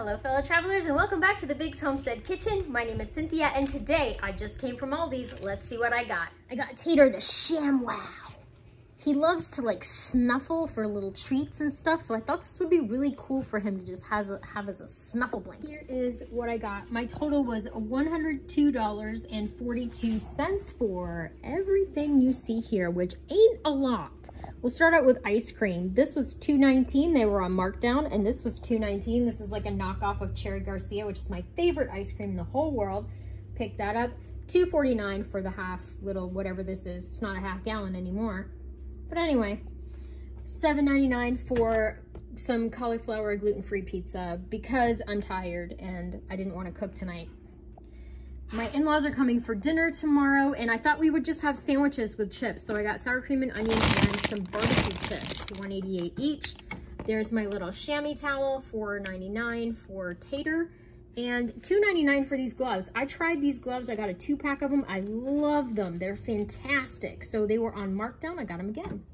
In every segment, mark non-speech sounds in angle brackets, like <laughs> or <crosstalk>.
Hello fellow travelers and welcome back to the Biggs Homestead Kitchen. My name is Cynthia and today I just came from Aldi's. Let's see what I got. I got Tater the ShamWow. He loves to like snuffle for little treats and stuff, so I thought this would be really cool for him to just has a, have as a snuffle blanket. Here is what I got. My total was $102.42 for everything you see here, which ain't a lot. We'll start out with ice cream. This was $2.19. They were on markdown, and this was $2.19. This is like a knockoff of Cherry Garcia, which is my favorite ice cream in the whole world. Pick that up. $2.49 for the half little whatever this is. It's not a half gallon anymore. But anyway, $7.99 for some cauliflower gluten-free pizza because I'm tired and I didn't want to cook tonight. My in-laws are coming for dinner tomorrow and I thought we would just have sandwiches with chips. So I got sour cream and onion and some barbecue chips, 188 each. There's my little chamois towel, 4.99 for tater and $2.99 for these gloves. I tried these gloves. I got a two pack of them. I love them. They're fantastic. So they were on markdown. I got them again.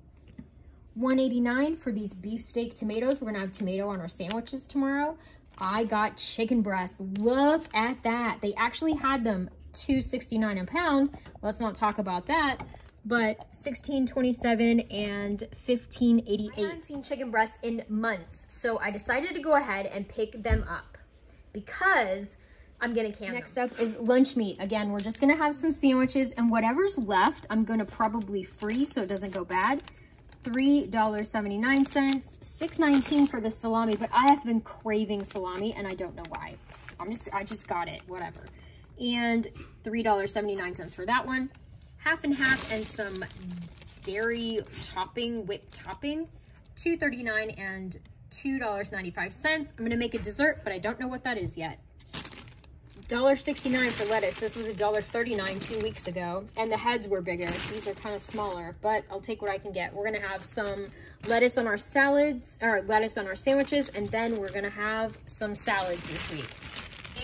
$1.89 for these beefsteak tomatoes. We're gonna have tomato on our sandwiches tomorrow. I got chicken breasts. Look at that. They actually had them $2.69 a pound. Let's not talk about that but 16.27 and 15.88. I haven't seen chicken breasts in months, so I decided to go ahead and pick them up because I'm gonna can Next them. up is lunch meat. Again, we're just gonna have some sandwiches and whatever's left, I'm gonna probably freeze so it doesn't go bad. $3.79, $6.19 for the salami, but I have been craving salami and I don't know why. I'm just, I just got it, whatever. And $3.79 for that one. Half and half and some dairy topping, whipped topping, $2.39 and $2.95. I'm gonna make a dessert, but I don't know what that is yet. $1.69 for lettuce. This was $1.39 two weeks ago, and the heads were bigger. These are kind of smaller, but I'll take what I can get. We're gonna have some lettuce on our salads, or lettuce on our sandwiches, and then we're gonna have some salads this week.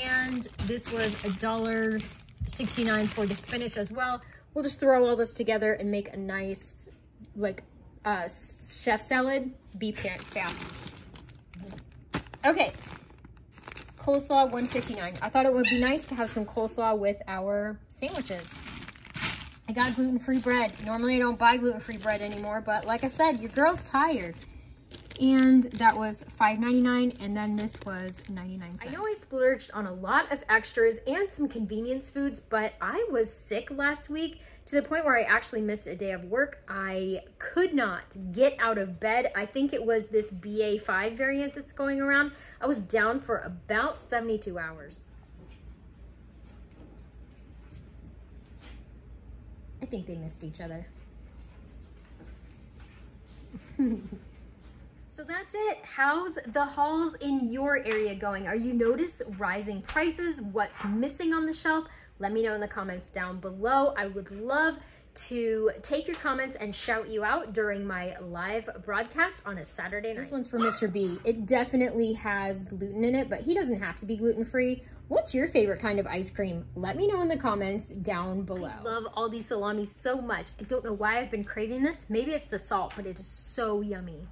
And this was $1.69 for the spinach as well. We'll just throw all this together and make a nice, like, uh, chef salad. Be fast. Okay, coleslaw 159. I thought it would be nice to have some coleslaw with our sandwiches. I got gluten-free bread. Normally I don't buy gluten-free bread anymore, but like I said, your girl's tired. And that was $5.99, and then this was 99 cents. I know I splurged on a lot of extras and some convenience foods, but I was sick last week, to the point where I actually missed a day of work. I could not get out of bed. I think it was this BA5 variant that's going around. I was down for about 72 hours. I think they missed each other. <laughs> So that's it. How's the hauls in your area going? Are you notice rising prices? What's missing on the shelf? Let me know in the comments down below. I would love to take your comments and shout you out during my live broadcast on a Saturday night. This one's for Mr. B. It definitely has gluten in it, but he doesn't have to be gluten-free. What's your favorite kind of ice cream? Let me know in the comments down below. I love Aldi salami so much. I don't know why I've been craving this. Maybe it's the salt, but it is so yummy.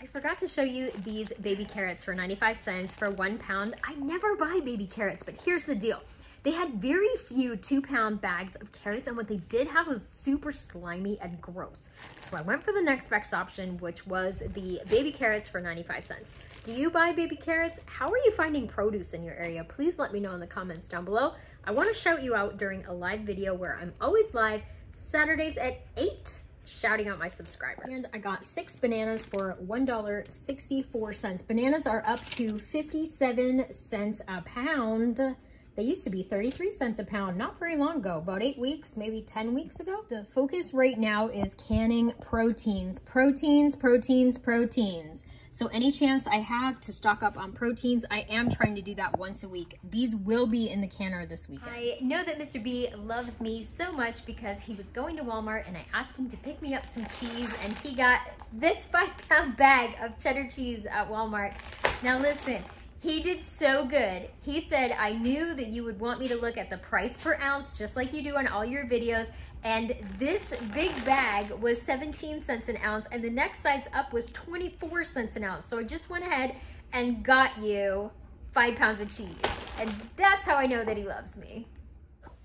I forgot to show you these baby carrots for 95 cents for one pound. I never buy baby carrots, but here's the deal. They had very few two pound bags of carrots and what they did have was super slimy and gross. So I went for the next best option, which was the baby carrots for 95 cents. Do you buy baby carrots? How are you finding produce in your area? Please let me know in the comments down below. I wanna shout you out during a live video where I'm always live Saturdays at eight shouting out my subscribers. And I got six bananas for $1.64. Bananas are up to 57 cents a pound. They used to be 33 cents a pound not very long ago, about eight weeks, maybe 10 weeks ago. The focus right now is canning proteins, proteins, proteins, proteins. So any chance I have to stock up on proteins, I am trying to do that once a week. These will be in the canner this weekend. I know that Mr. B loves me so much because he was going to Walmart and I asked him to pick me up some cheese and he got this five pound bag of cheddar cheese at Walmart. Now listen, he did so good. He said, I knew that you would want me to look at the price per ounce, just like you do on all your videos. And this big bag was 17 cents an ounce, and the next size up was 24 cents an ounce. So I just went ahead and got you five pounds of cheese. And that's how I know that he loves me.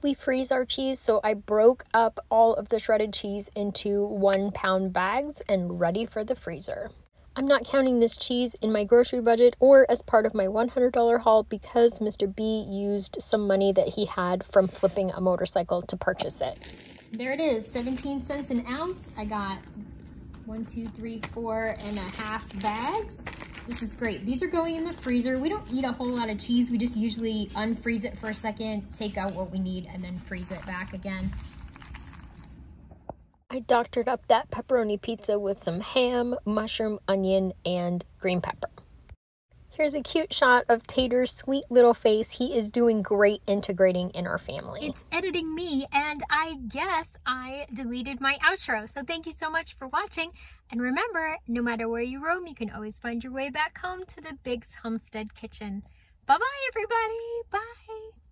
We freeze our cheese, so I broke up all of the shredded cheese into one pound bags and ready for the freezer. I'm not counting this cheese in my grocery budget or as part of my $100 haul because Mr. B used some money that he had from flipping a motorcycle to purchase it. There it is, 17 cents an ounce. I got one, two, three, four and a half bags. This is great. These are going in the freezer. We don't eat a whole lot of cheese. We just usually unfreeze it for a second, take out what we need, and then freeze it back again. I doctored up that pepperoni pizza with some ham, mushroom, onion, and green pepper. Here's a cute shot of Tater's sweet little face. He is doing great integrating in our family. It's editing me, and I guess I deleted my outro. So thank you so much for watching. And remember, no matter where you roam, you can always find your way back home to the Biggs Homestead Kitchen. Bye-bye, everybody. Bye.